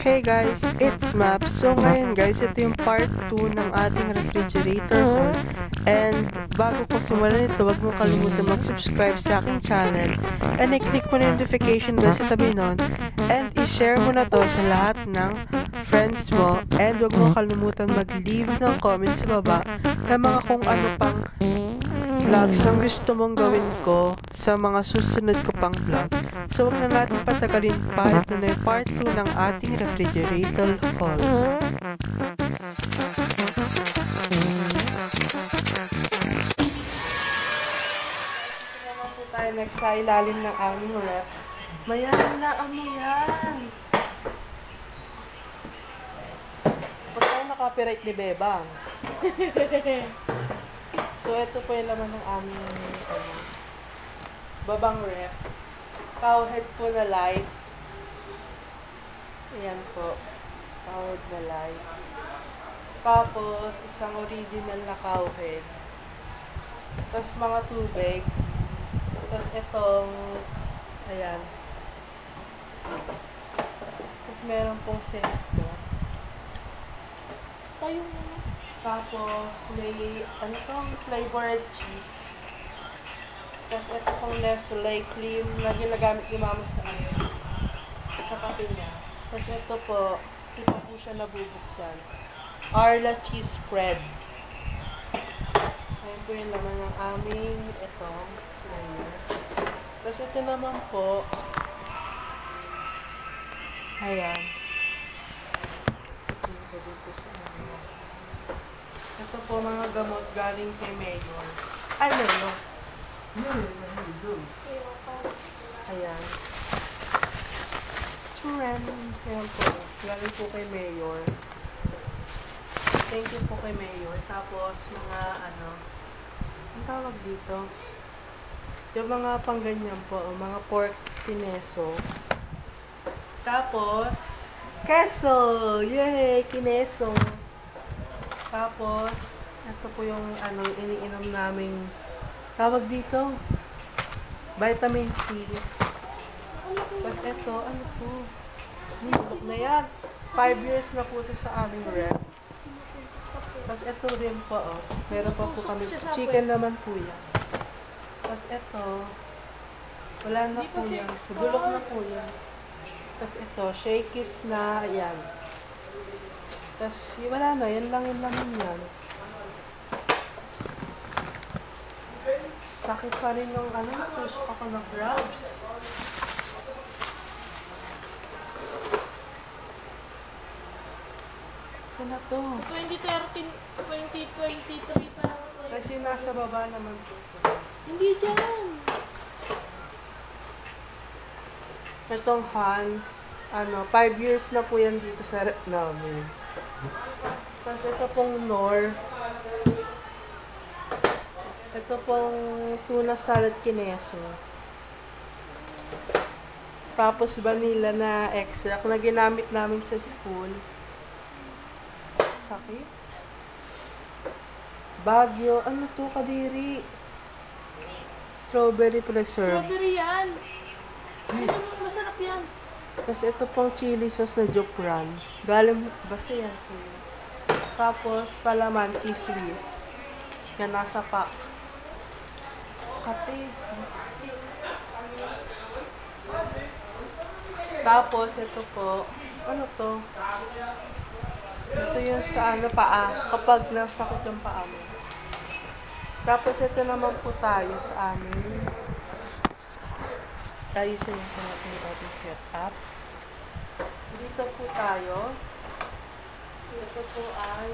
Hey guys, it's Map. So ngayon guys, ito yung part 2 ng ating refrigerator haul. And bago ko simulan ito, huwag mo kalimutan mag-subscribe sa aking channel. And i-click mo na yung notification bell sa tabi nun. And i-share mo na to sa lahat ng friends mo. And huwag mo kalimutan mag-leave ng comment sa baba na mga kung ano pang vlogs ang gusto mong gawin ko sa mga susunod ko pang vlog. So, huwag na natin patagalin pa. Ito na part 2 ng ating refrigerator haul. Tayo next sa ilalim ng aming rep. Mayan na amoyan! Huwag tayo na-copyright ni Bebang. So, ito po yung laman ng aming ano, babang rep. Cowhead po na light. Ayan po. Cowhead na light. Tapos, isang original na cowhead. Tapos, mga tubig. Tapos, itong, ayan. Tapos, meron pong sesto. Tayo mo. Tapos, may, ano tong flavored cheese. Tapos, ito pong Nestle cream na ginagamit ni Mama sa ano, sa kape niya. Tapos, ito po, ito po siya nabubuksan. Arla cheese spread. Ayan po yung laman ng aming ito. Ayan. Tapos, ito naman po, ayan. Ito din po sa ano. Ito po mga gamot galing kay Mayor. Ay, Mayor. Ayan. Churen. Ayan po. Galing po kay Mayor. Thank you po kay Mayor. Tapos, mga ano, ang tawag dito? Yung mga pangganyan po, mga pork kineso. Tapos, keso! Yay! Kineso! Tapos, ito po yung ano, iniinom naming tawag dito. Vitamin C. Tapos ito, ano to? Bulok na yan. Five years na po ito sa aming rep. Tapos ito rin po, oh. Meron pa po kami. Chicken naman po yan. Tapos ito, wala na po yan. Bulok na po yan. Tapos ito, shakies na, ayan. Tapos, wala na, yan lang yung laman yan. Sakit pa rin ng ano, tusok ako ng grabs. Ito na to. 2013, 2023 pa. Kasi nasa baba naman po. Hindi dyan. Itong Hans, ano, 5 years na po yan dito sa namin. Tapos ito pong Nor. Ito pong tuna salad kineso. Tapos vanilla na extract na ginamit namin sa school. Sakit. Bagyo. Ano to kadiri? Strawberry preserve. Strawberry yan. Mo, masarap yan. Tapos ito pong chili sauce na Jopran. Galing, basta yan. kuya. Tapos palaman, cheese whiz. Yan nasa pack. Kape. Tapos ito po, ano to? Ito yung sa ano paa, kapag nasakit yung paa mo. Tapos ito naman po tayo sa amin. Tayo sa yung natin ating setup. Dito po tayo. Ito po ay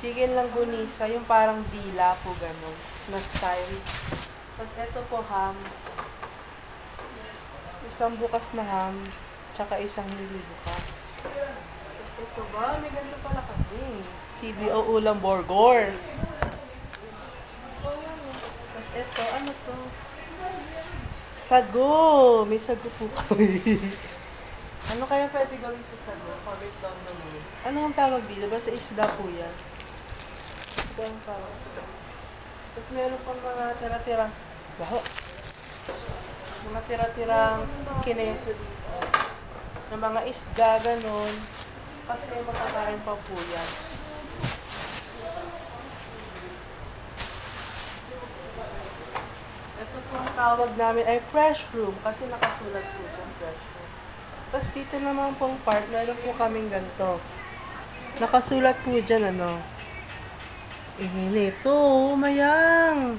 chicken langgunisa, yung parang dila po gano'n, na style. Tapos ito po ham. Isang bukas na ham, tsaka isang hindi bukas. Tapos ito ba, may ganito pala kami. CBO ulam burger. Ito, ano to? Sago! May sago po kami. ano kaya pwede gawin sa sago? Comment down below. Ano ang tawag dito? Basta isda po yan. Ito ang tawag. Tapos meron pang mga tira-tira. Baho. Yung matira-tirang kineso dito. Ng mga isda, ganun. Kasi makakain pa po yan. Ito po ang tawag namin ay fresh room kasi nakasulat po dyan fresh room. Tapos dito naman pong part, meron po kaming ganito. Nakasulat po dyan ano. Inito, mayang.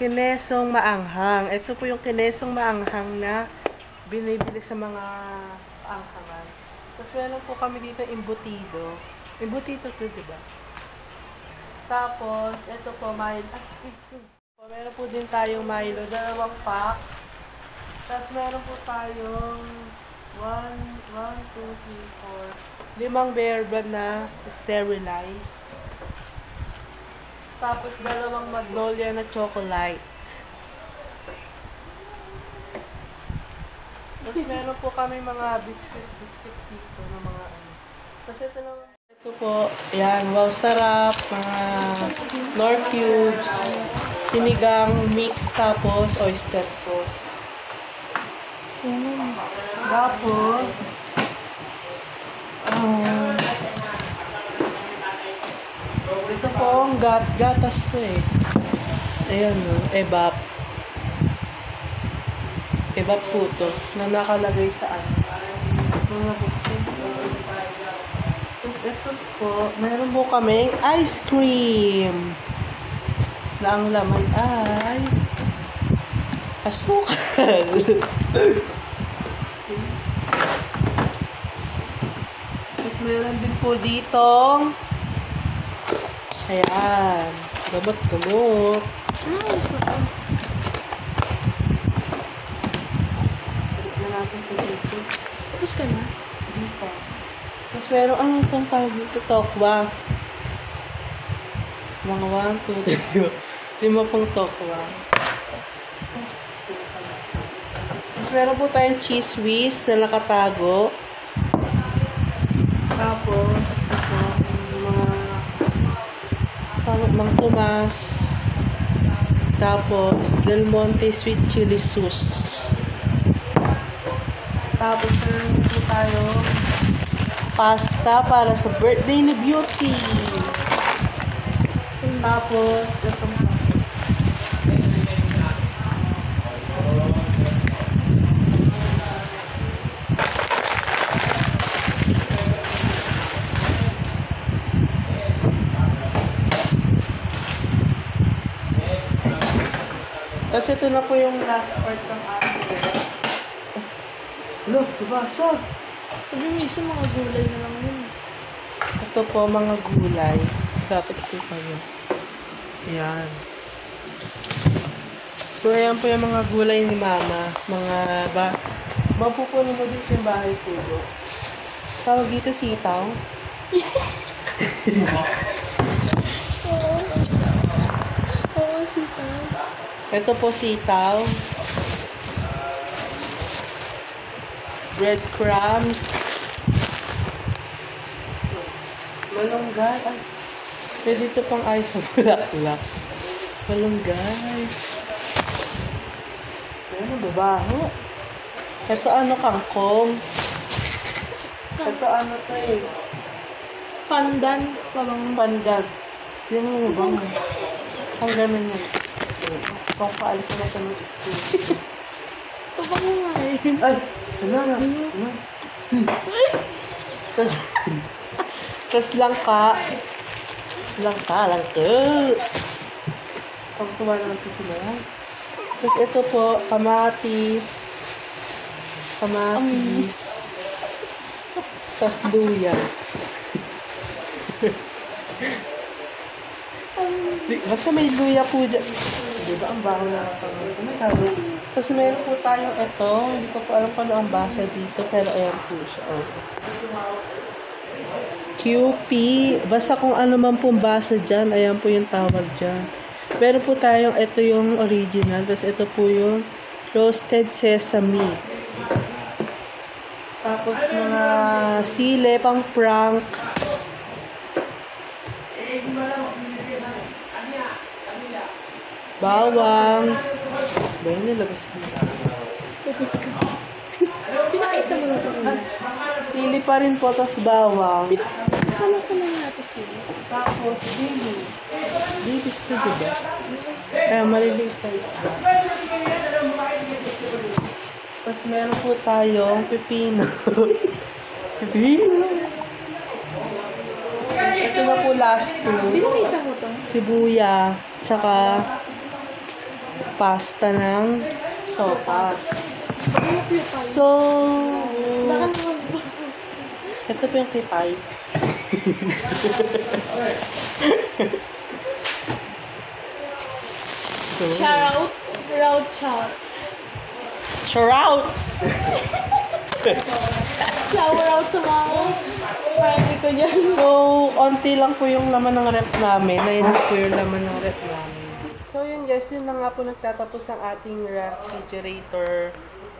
Kinesong maanghang. Ito po yung kinesong maanghang na binibili sa mga paanghangan. Tapos meron po kami dito imbutido. Imbutido to, di ba? Tapos, ito po, Milo. Ah, po, meron po din tayong Milo. Dalawang pack. Tapos meron po tayong 1, 1, 2, 3, 4, limang bear brand na sterilized. Tapos dalawang magnolia na chocolate. Tapos meron po kami mga biscuit, biscuit dito na mga ano. Tapos ito naman. Ito po, yan, wow, sarap. Mga nor cubes, sinigang mix, tapos oyster sauce. Tapos, um, ito po ang gat gatas to eh. Ayan no, ebap. Ebap po to, na nakalagay sa ano. Mga buksin. Tapos ito po, meron po kami ice cream. Na ang laman ay asukal. Tapos meron din po ditong Ayan. Gamot-gamot. Ah, Balik na natin ito dito. tapos ka na? Dito. Tapos meron, ano itong tawag dito? Tokwa. Mga 1, 2, 3, lima pong tokwa. Tapos meron po tayong cheese whiz na nakatago. Tapos, ito, mga tawag mang Tomas. Tapos, Del Monte sweet chili sauce. Tapos, meron po tayo pasta para sa birthday ni Beauty. Tapos, ito pa. Tapos ito na po yung last part ng ating Lo, nabasa. Sabi mo isa mga gulay na lang yun. Ito po mga gulay. Dapat po kayo. Ayan. So, ayan po yung mga gulay ni Mama. Mga ba... Mapupuno mo dito yung bahay pulo. Tawag dito sitaw. Oo. Oo, sita. Ito po sitaw. Breadcrumbs. Malunggay. Ay, pwede ito pang ayos sa bulaklak. Malunggay. Ano, babaho. Ito ano, kangkong. Ito ano to eh. Pandan. Pabang Pandag. Yung ano bang. Ang ganun yan. Kung paalis na sa mga school. Pabang nga eh. Ay! Ano na? Ano? Tapos, tapos langka. Langka, langka. Pag kumana natin sila. Tapos ito po, kamatis. Kamatis. Tapos luya. Basta may luya po dyan. Di ba ang baho na ano tawag? Tapos meron po tayong ito. Hindi ko po alam kung ano ang basa dito. Pero ayan po siya. Oh. QP. Basta kung ano man pong basa dyan, ayan po yung tawag dyan. Meron po tayong ito yung original. Tapos ito po yung roasted sesame. Tapos mga sile, pang prank. Bawang, ba yun? Nilabas ko na. Pinakita mo na ito. Sili pa rin po, tas bawang. Sama-sama natin sila. Tapos, bilis. Bilis to, diba? Eh, maliliit na isda. Tapos, meron po tayong pepino. pepino. Tapos, ito na po last two. Pinakita mo to. Sibuya. Tsaka, pasta ng sopas. So, ito po yung Pai. so, Shout out. Route shout. Shroud! Shower out sa mga friend ko dyan. So, onti lang po yung laman ng rep namin. Ayun po yung laman ng rep namin. Guys, yun na nga po nagtatapos ang ating refrigerator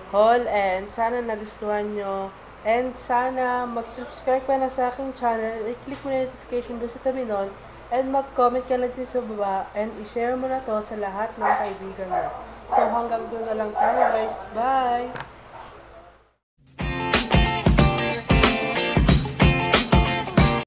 haul. And sana nagustuhan nyo. And sana mag-subscribe ka na sa aking channel. I-click mo na notification doon sa tabi nun. And mag-comment ka lang din sa baba. And i-share mo na to sa lahat ng kaibigan mo. So, hanggang doon na lang tayo guys. Bye!